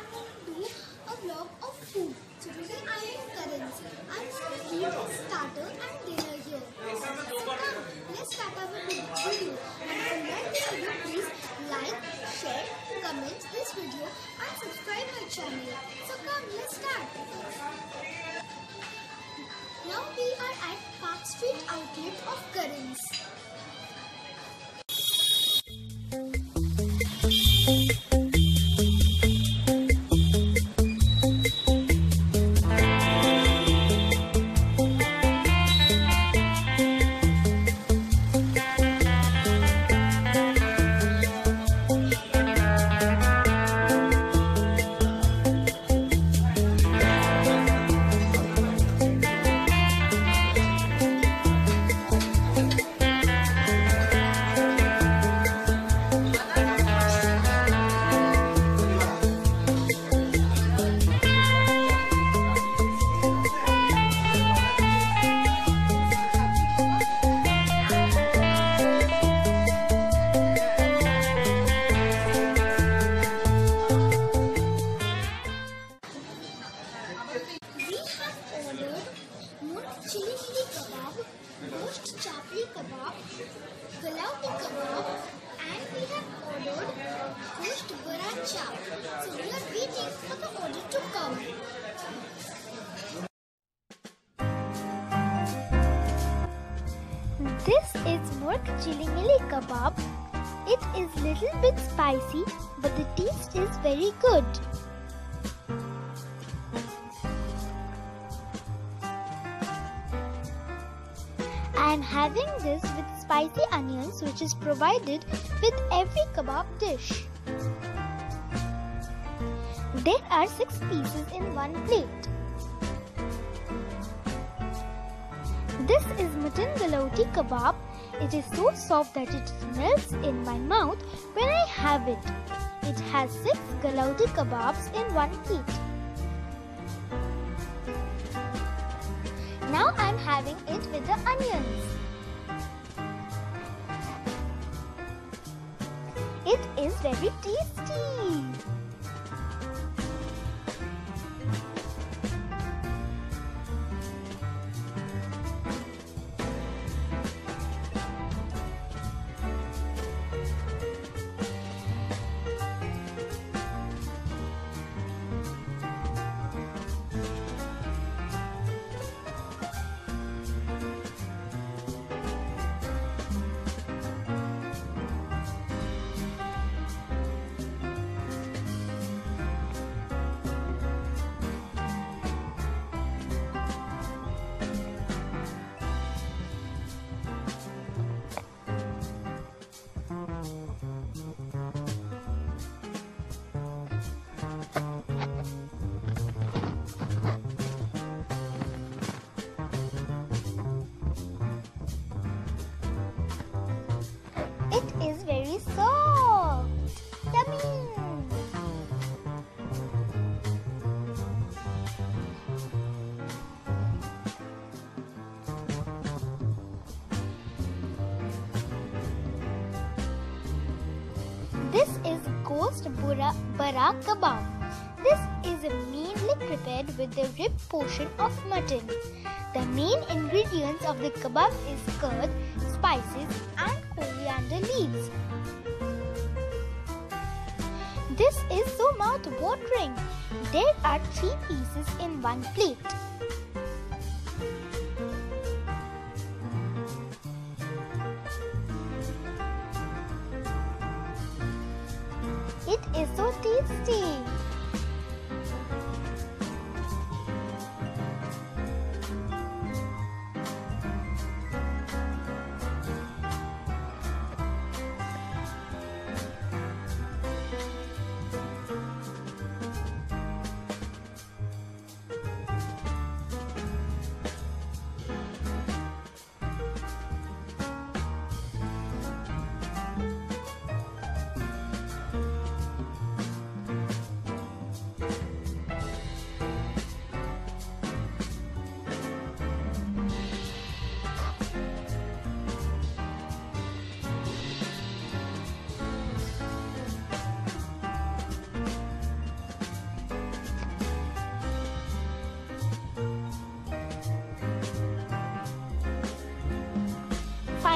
I'm going to do a vlog of food. So today I am Karan. I'm going to eat starter and dinner here. So come, let's start our video. And if you like video, please like, share, comment this video and subscribe my channel. So come, let's start. Now we are at Park Street outlet of Kareem's. Murg chili mili kebab. It is little bit spicy, but the taste is very good. I am having this with spicy onions which is provided with every kebab dish. There are 6 pieces in one plate. This is mutton galouti kebab. It is so soft that it melts in my mouth when I have it. It has 6 galouti kebabs in one plate. Now I'm having it with the onions. It is very tasty. Is very soft. Yummy. This is gosht bara, bara kebab. This is mainly prepared with the rib portion of mutton. The main ingredients of the kebab is curd, spices and coriander leaves. This is so mouth-watering. There are three pieces in one plate. It is so tasty.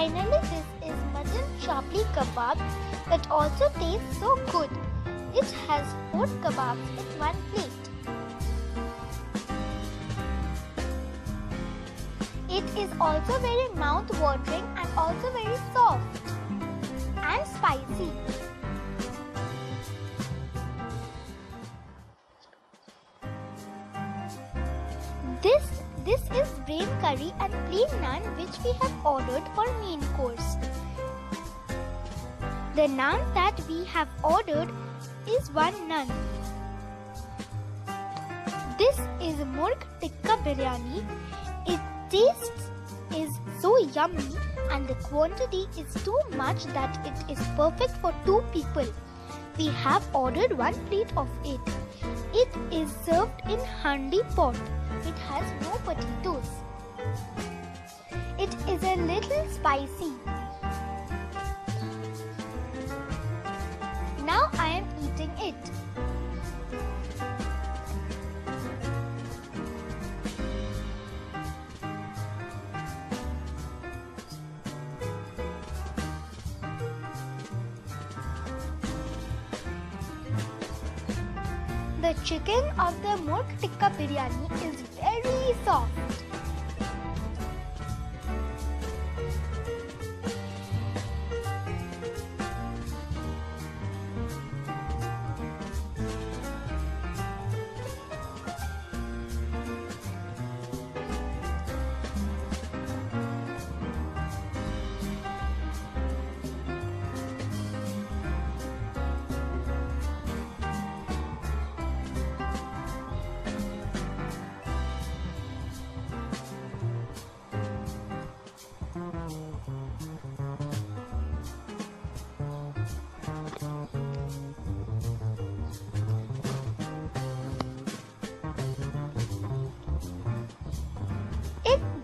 Finally, this is mutton chapli kebab that also tastes so good. It has four kebabs in one plate. It is also very mouth-watering and also very soft and spicy. This this is brain curry and plain naan which we have ordered for main course. The naan that we have ordered is one naan. This is murg tikka biryani. It tastes is so yummy and the quantity is too much that it is perfect for two people. We have ordered one plate of it. It is served in handi pot. It has no potatoes. It is a little spicy. Now I am eating it. The chicken of the murg tikka biryani is very soft.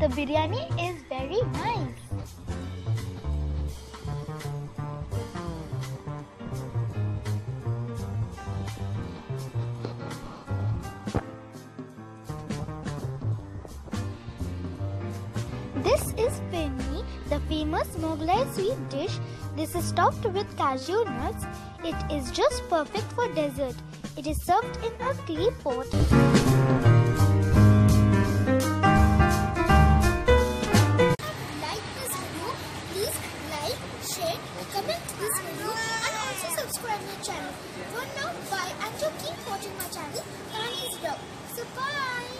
The biryani is very nice. This is firni, the famous Mughlai sweet dish. This is stuffed with cashew nuts. It is just perfect for dessert. It is served in a clay pot. This video and also subscribe my channel. For now, bye and you keep watching my channel. Is Dog. So bye.